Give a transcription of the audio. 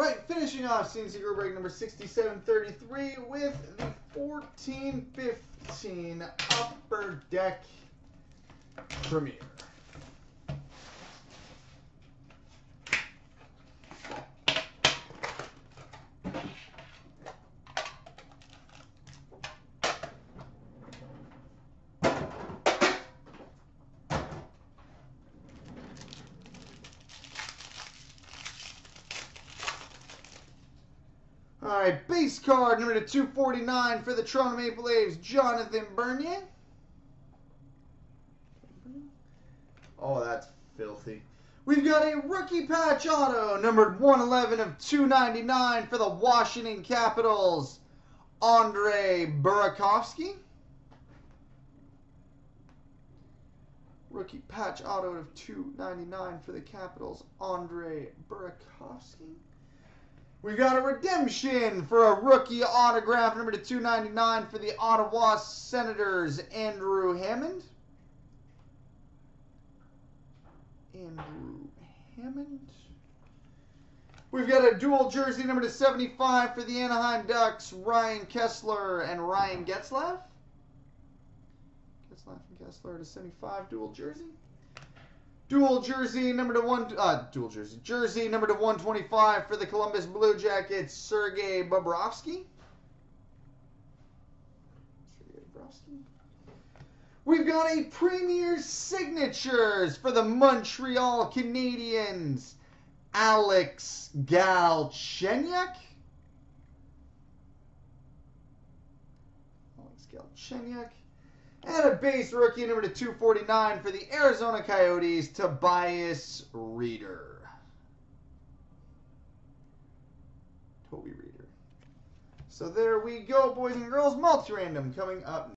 right, finishing off CNC Group break number 6733 with the 1415 Upper Deck Premier. All right, base card number to 249 for the Toronto Maple Leafs, Jonathan Bernier. Oh, that's filthy. We've got a rookie patch auto, numbered 111 of 299 for the Washington Capitals, Andre Burakovsky. Rookie patch auto of 299 for the Capitals, Andre Burakovsky. We got a redemption for a rookie autograph number to 299 for the Ottawa Senators, Andrew Hammond. Andrew Hammond. We've got a dual jersey number to 75 for the Anaheim Ducks, Ryan Kesler and Ryan Getzlaf. Getzlaf and Kesler to 75 dual jersey. Dual jersey number to one, uh, dual jersey, jersey number to 125 for the Columbus Blue Jackets, Sergei. Sergei Bobrovsky. We've got a Premier Signatures for the Montreal Canadiens, Alex Galchenyuk. Alex Galchenyuk. And a base rookie number to 249 for the Arizona Coyotes, Tobias Rieder. Toby Rieder. So there we go, boys and girls. Multi-random coming up